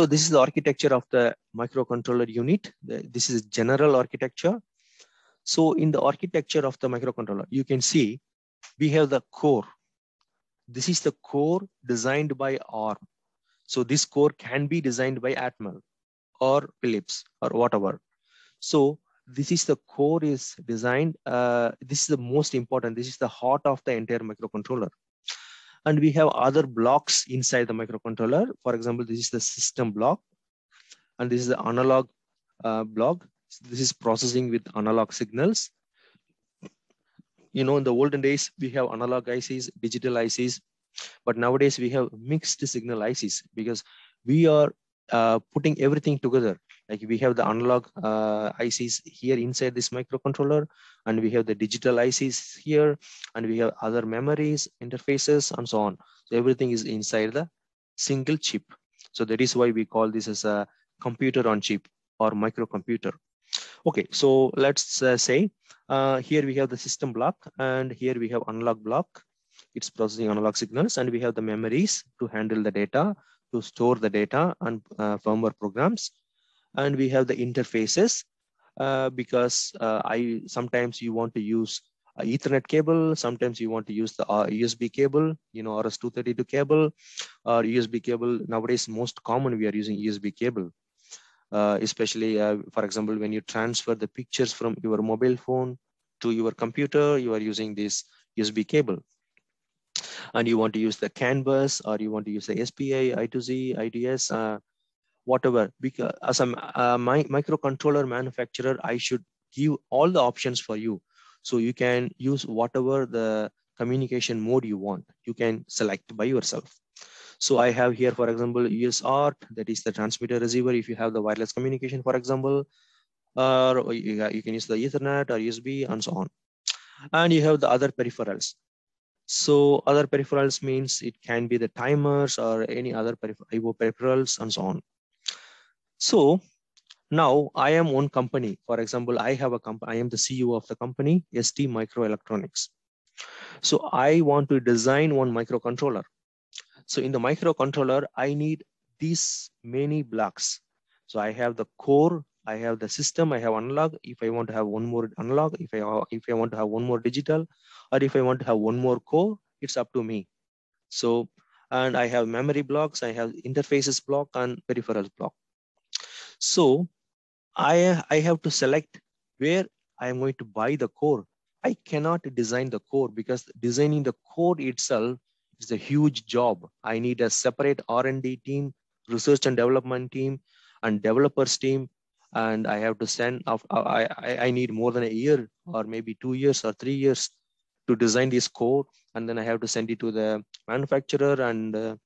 So this is the architecture of the microcontroller unit. This is a general architecture. So in the architecture of the microcontroller, you can see we have the core. This is the core designed by ARM. So this core can be designed by Atmel or Philips or whatever. So this is the core is designed. Uh, this is the most important. This is the heart of the entire microcontroller. And we have other blocks inside the microcontroller. For example, this is the system block. And this is the analog uh, block. This is processing with analog signals. You know, in the olden days, we have analog ICs, digital ICs, but nowadays we have mixed signal ICs because we are uh, putting everything together. Like we have the analog uh, ICs here inside this microcontroller, and we have the digital ICs here, and we have other memories, interfaces, and so on. So everything is inside the single chip. So that is why we call this as a computer on chip or microcomputer. Okay, so let's uh, say uh, here we have the system block, and here we have analog block. It's processing analog signals, and we have the memories to handle the data to store the data and uh, firmware programs. And we have the interfaces uh, because uh, I sometimes you want to use Ethernet cable. Sometimes you want to use the USB cable, you know, RS-232 cable or USB cable. Nowadays, most common we are using USB cable. Uh, especially uh, for example when you transfer the pictures from your mobile phone to your computer you are using this usb cable and you want to use the CAN bus or you want to use the SPI, I2C, IDS, uh, whatever. Because as a my microcontroller manufacturer, I should give all the options for you. So you can use whatever the communication mode you want. You can select by yourself. So I have here, for example, USART, that is the transmitter receiver. If you have the wireless communication, for example, or you can use the Ethernet or USB and so on. And you have the other peripherals. So other peripherals means it can be the timers or any other IO peripherals and so on. So now I am one company. For example, I have a company, I am the CEO of the company, ST Microelectronics. So I want to design one microcontroller. So in the microcontroller, I need these many blocks. So I have the core, I have the system, I have analog. If I want to have one more analog, if I, if I want to have one more digital, or if I want to have one more core, it's up to me. So, and I have memory blocks, I have interfaces block and peripherals block. So I, I have to select where I am going to buy the core. I cannot design the core because designing the core itself is a huge job. I need a separate R&D team, research and development team, and developers team. And I have to send, I, I, I need more than a year or maybe two years or three years to design this core. and then I have to send it to the manufacturer and uh,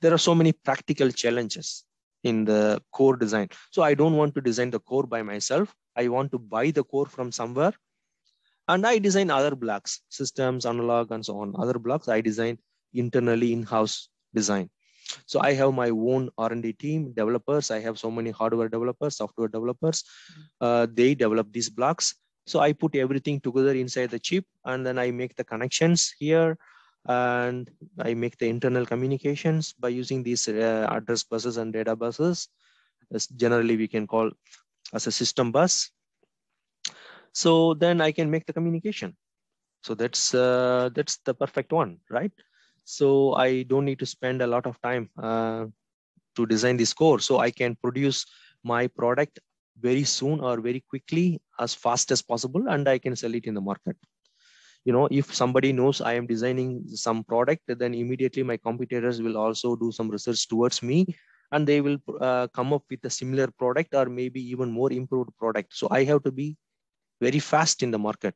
there are so many practical challenges in the core design. So I don't want to design the core by myself. I want to buy the core from somewhere and I design other blocks, systems, analog and so on. Other blocks I design internally in-house design. So I have my own R&D team, developers. I have so many hardware developers, software developers. Uh, they develop these blocks so I put everything together inside the chip and then I make the connections here and I make the internal communications by using these uh, address buses and data buses. As generally we can call as a system bus. So then I can make the communication. So that's uh, that's the perfect one, right? So I don't need to spend a lot of time uh, to design this core. So I can produce my product very soon or very quickly as fast as possible and I can sell it in the market. You know, if somebody knows I am designing some product, then immediately my competitors will also do some research towards me and they will uh, come up with a similar product or maybe even more improved product. So I have to be very fast in the market.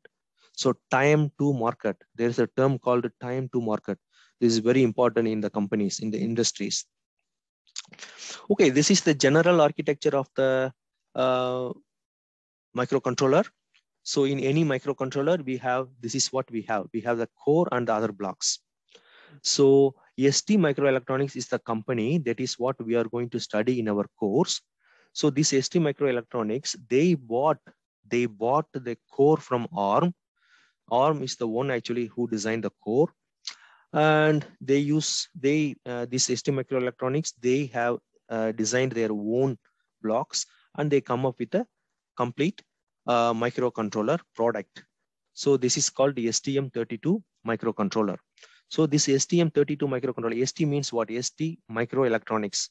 So time to market, there's a term called time to market. This is very important in the companies, in the industries. Okay, this is the general architecture of the uh, microcontroller. So in any microcontroller, we have, this is what we have. We have the core and the other blocks. So ST Microelectronics is the company that is what we are going to study in our course. So this ST Microelectronics, they bought, they bought the core from ARM. ARM is the one actually who designed the core. And they use, they, uh, this ST Microelectronics, they have uh, designed their own blocks and they come up with a complete uh, microcontroller product. So this is called the STM32 microcontroller. So this STM32 microcontroller, ST means what? ST microelectronics.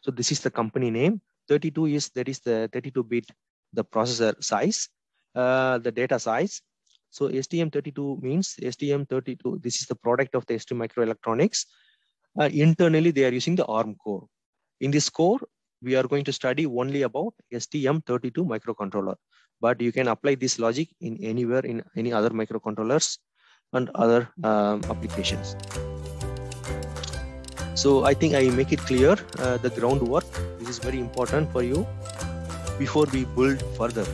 So this is the company name. 32 is that is the 32 bit the processor size, uh, the data size. So STM32 means STM32. This is the product of the ST microelectronics. Uh, internally, they are using the ARM core. In this core, we are going to study only about STM32 microcontroller, but you can apply this logic in anywhere in any other microcontrollers and other um, applications. So I think I make it clear uh, the groundwork. This is very important for you before we build further.